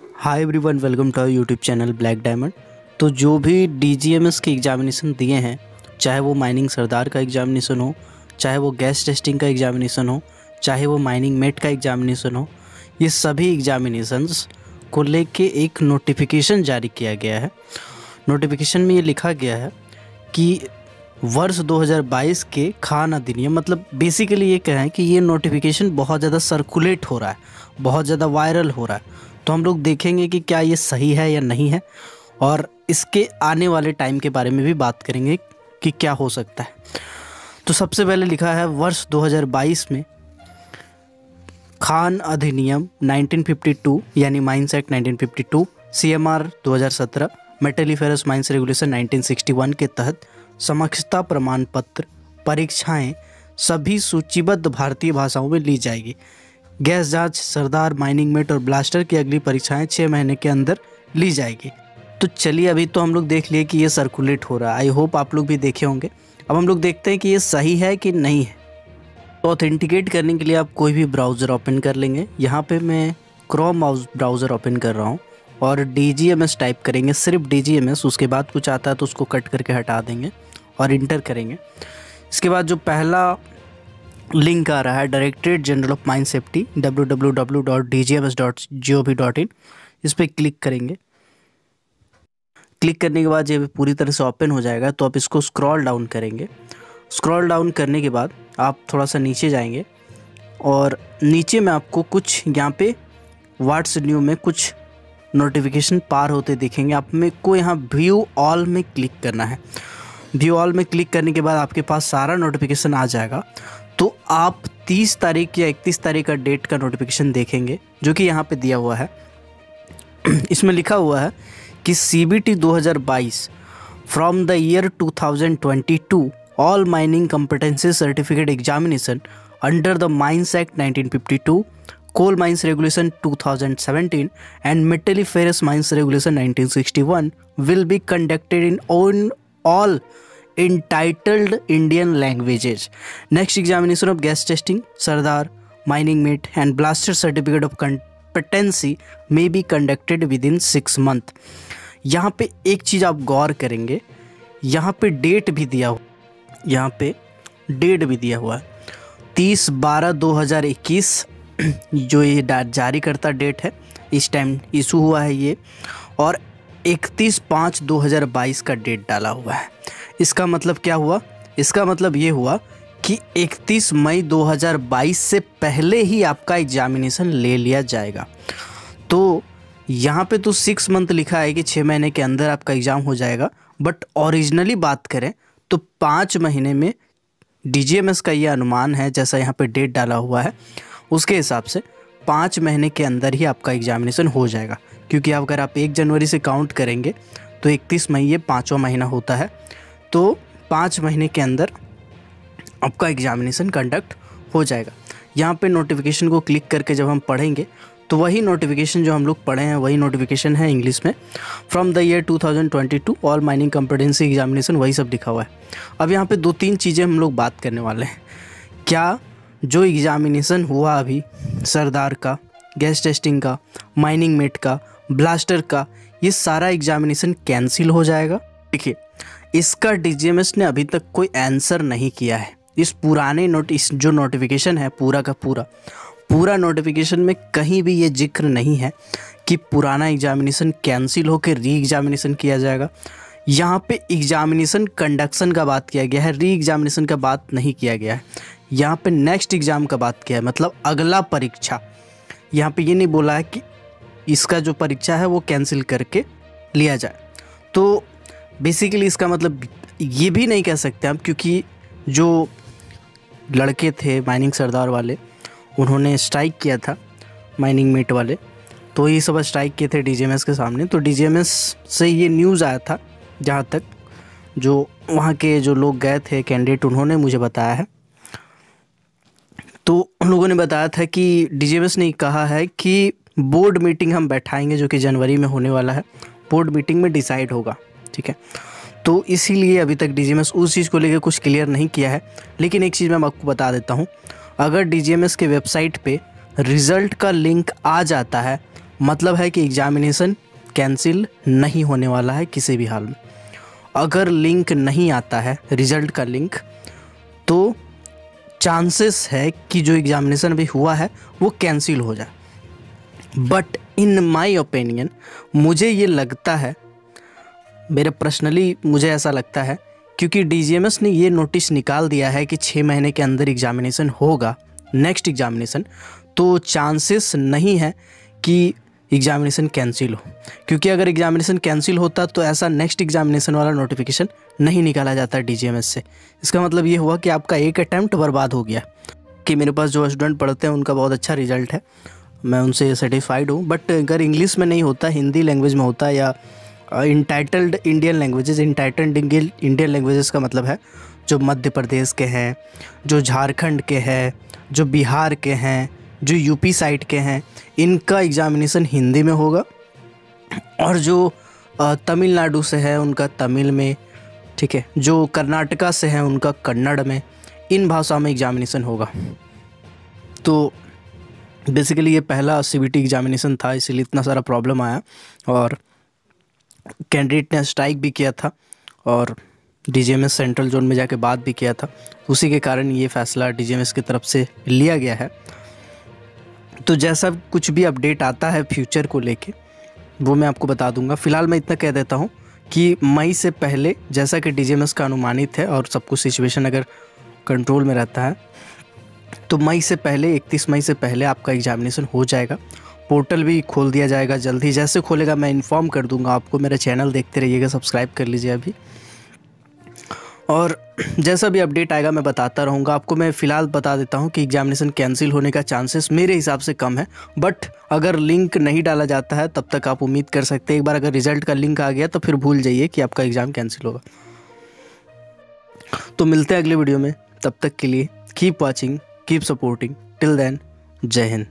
Hi everyone welcome to our YouTube channel black diamond तो जो भी डी के एग्जामिनेशन दिए हैं, चाहे वो माइनिंग सरदार का एग्जामिनेशन हो, चाहे वो गैस टेस्टिंग का एग्जामिनेशन हो, चाहे वो माइनिंग मेट का एग्जामिनेशन हो, ये सभी एग्जामिनेशंस को लेके एक नोटिफिकेशन जारी किया गया है। नोटिफिकेशन में ये लिखा गया है कि वर्ष 2022 के खान अधिनियम मतलब बेसिकली ये कहें कि ये नोटिफिकेशन बहुत ज़्यादा सर्कुलेट हो रहा है, बहुत ज़्यादा वायरल हो रहा है। तो हम लोग देखेंगे कि क्या ये सही है या नहीं है, और इसके आने वाले टाइम के बारे में भी बात करेंगे कि क्या हो सकता है। तो सबसे पहले लिखा है, वर्ष 2022 में खान अधिनियम 1952 यानी mines act 1952 CMR 2017 metalliferous mines regulation 1961 के तहत समक्षता प्रमाण पत्र परीक्षाएँ सभी सूचीबद्ध भारतीय भाषाओं में ली जाएगी। गैस जाँच सरदार माइनिंग मेट और ब्लास्टर की अगली परीक्षाएँ छः महीने के अंदर ली जाएगी। तो चलिए, अभी तो हम लोग देख लिए कि ये सर्कुलेट हो रहा है। आई होप आप लोग भी देखे होंगे। अब हम लोग देखते हैं कि ये सही है कि नहीं है। तो ऑथेंटिकेट करने के लिए आप कोई भी ब्राउज़र ओपन कर लेंगे। यहाँ पे मैं क्रोम ब्राउज़र ओपन कर रहा हूँ और डीजीएमएस टाइप करेंगे। सिर्फ़ डीजीएमएस उसके बाद कुछ आता है तो उसको कट करके हटा देंगे और इंटर करेंगे। इसके बाद जो पहला लिंक आ रहा है directorate general of mine safety W W W dot D G M S dot G O V dot in इस पर क्लिक करेंगे। क्लिक करने के बाद जब पूरी तरह से ओपन हो जाएगा तो आप इसको स्क्रॉल डाउन करेंगे। स्क्रॉल डाउन करने के बाद आप थोड़ा सा नीचे जाएँगे और नीचे में आपको कुछ यहाँ पे वाट्स न्यू में कुछ नोटिफिकेशन पार होते दिखेंगे। आप में को यहाँ व्यू ऑल में क्लिक करना है। व्यू ऑल में क्लिक करने के बाद आपके पास सारा नोटिफिकेशन आ जाएगा। तो आप 30 तारीख या 31 तारीख का डेट का नोटिफिकेशन देखेंगे, जो कि यहाँ पे दिया हुआ है। इसमें लिखा हुआ है कि सी बी टी दो हज़ार बाईस from the year two thousand twenty two all mining competency certificate examination under the mines act nineteen fifty two coal mines regulation two thousand seventeen and metalliferous mines entitled Indian languages next examination of gas testing sirdar mining mate and blaster certificate of competency may be conducted within six month यहाँ पे एक चीज़ आप गौर करेंगे, यहाँ पे date भी दिया हुआ, यहाँ पे डेट भी दिया हुआ है। तीस बारह दो हज़ार इक्कीस जो ये जारी करता डेट है, इस टाइम इशू हुआ है ये। और इकतीस पाँच दो हज़ार बाईस का डेट डाला हुआ है। इसका मतलब क्या हुआ? इसका मतलब ये हुआ कि 31 मई 2022 से पहले ही आपका एग्जामिनेशन ले लिया जाएगा। तो यहाँ पे तो सिक्स मंथ लिखा है कि छः महीने के अंदर आपका एग्ज़ाम हो जाएगा। बट ओरिजिनली बात करें तो पाँच महीने में डीजीएमएस का ये अनुमान है, जैसा यहाँ पे डेट डाला हुआ है, उसके हिसाब से पाँच महीने के अंदर ही आपका एग्जामिनेशन हो जाएगा। क्योंकि अगर आप एक जनवरी से काउंट करेंगे तो इकतीस मई ये पाँचवा महीना होता है। तो पाँच महीने के अंदर आपका एग्ज़ामिनेशन कंडक्ट हो जाएगा। यहाँ पे नोटिफिकेशन को क्लिक करके जब हम पढ़ेंगे तो वही नोटिफिकेशन जो हम लोग पढ़े हैं, वही नोटिफिकेशन है इंग्लिश में। From the year 2022 all mining competency examination वही सब लिखा हुआ है। अब यहाँ पे दो तीन चीज़ें हम लोग बात करने वाले हैं। क्या जो एग्ज़ामिनेशन हुआ अभी, सरदार का गैस टेस्टिंग का माइनिंग मेट का ब्लास्टर का ये सारा एग्ज़ामिनेशन कैंसिल हो जाएगा। देखिए, इसका डीजीएमएस ने अभी तक कोई आंसर नहीं किया है। इस पुराने नोटिस जो नोटिफिकेशन है पूरा का पूरा पूरा नोटिफिकेशन में कहीं भी ये ज़िक्र नहीं है कि पुराना एग्जामिनेशन कैंसिल होकर री एग्जामिनेशन किया जाएगा। यहाँ पे एग्जामिनेशन कंडक्शन का बात किया गया है री एग्जामिनेशन का बात नहीं किया गया है। यहाँ पे नेक्स्ट एग्ज़ाम का बात किया है मतलब अगला परीक्षा। यहाँ पे ये नहीं बोला है कि इसका जो परीक्षा है वो कैंसिल करके लिया जाए। तो बेसिकली इसका मतलब ये भी नहीं कह सकते आप क्योंकि जो लड़के थे माइनिंग सरदार वाले, उन्होंने स्ट्राइक किया था माइनिंग मीट वाले। तो ये सब स्ट्राइक किए थे डी के सामने। तो डी से ये न्यूज़ आया था जहाँ तक जो वहाँ के जो लोग गए थे कैंडिडेट उन्होंने मुझे बताया है। तो उन लोगों ने बताया था कि डी ने कहा है कि बोर्ड मीटिंग हम बैठाएँगे जो कि जनवरी में होने वाला है। बोर्ड मीटिंग में डिसाइड होगा, ठीक है? तो इसीलिए अभी तक डीजीएमएस उस चीज़ को लेकर कुछ क्लियर नहीं किया है, लेकिन एक चीज़ मैं आपको बता देता हूँ। अगर डीजीएमएस के वेबसाइट पर रिज़ल्ट का लिंक आ जाता है मतलब है कि एग्जामिनेशन कैंसिल नहीं होने वाला है किसी भी हाल में। अगर लिंक नहीं आता है, रिज़ल्ट का लिंक तो चांसेस है कि जो एग्ज़ामिनेशन अभी हुआ है, वो कैंसिल हो जाए। बट इन माई ओपिनियन मुझे ये लगता है, मेरे पर्सनली मुझे ऐसा लगता है, क्योंकि डीजीएमएस ने ये नोटिस निकाल दिया है कि छः महीने के अंदर एग्ज़ामिनेशन होगा नेक्स्ट एग्ज़ामिनेशन तो चांसेस नहीं है कि एग्ज़ामिनेशन कैंसिल हो। क्योंकि अगर एग्ज़ामिनेशन कैंसिल होता तो ऐसा नेक्स्ट एग्ज़ामिनेशन वाला नोटिफिकेशन नहीं निकाला जाता डीजीएमएस से। इसका मतलब ये हुआ कि आपका एक अटैम्प्ट बर्बाद हो गया कि मेरे पास जो स्टूडेंट पढ़ते हैं उनका बहुत अच्छा रिज़ल्ट है। मैं उनसे सर्टिफाइड हूँ बट अगर इंग्लिश में नहीं होता, हिंदी लैंग्वेज में होता या entitled Indian languages entitled Indian languages का मतलब है, जो मध्य प्रदेश के हैं, जो झारखंड के हैं, जो बिहार के हैं, जो यूपी साइड के हैं, इनका एग्ज़ामिनेशन हिंदी में होगा। और जो तमिलनाडु से है, उनका तमिल में, ठीक है, जो कर्नाटका से है, उनका कन्नड़ में, इन भाषाओं में एग्ज़ामिनेशन होगा। तो बेसिकली ये पहला सी बी टी एग्ज़ामिनेशन था, इसीलिए इतना सारा प्रॉब्लम आया और कैंडिडेट ने स्ट्राइक भी किया था और डी सेंट्रल जोन में जाके बात भी किया था। उसी के कारण ये फैसला डीजेएमएस की तरफ़ से लिया गया है। तो जैसा कुछ भी अपडेट आता है फ्यूचर को लेके, वो मैं आपको बता दूँगा। फ़िलहाल मैं इतना कह देता हूँ कि मई से पहले जैसा कि डी का अनुमानित है और सब कुछ सिचुएशन अगर कंट्रोल में रहता है तो मई से पहले 31 मई से पहले आपका एग्जामिनेशन हो जाएगा। पोर्टल भी खोल दिया जाएगा, जल्द जैसे खोलेगा, मैं इन्फॉर्म कर दूँगा आपको। मेरा चैनल देखते रहिएगा सब्सक्राइब कर लीजिए अभी। और जैसा भी अपडेट आएगा, मैं बताता रहूँगा। आपको मैं फ़िलहाल बता देता हूँ कि एग्जामिनेशन कैंसिल होने का चांसेस मेरे हिसाब से कम है। बट अगर लिंक नहीं डाला जाता है, तब तक आप उम्मीद कर सकते हैं। एक बार अगर रिज़ल्ट का लिंक आ गया तो फिर भूल जाइए कि आपका एग्ज़ाम कैंसिल होगा। तो मिलते हैं अगले वीडियो में। तब तक के लिए keep watching keep supporting till then जय हिंद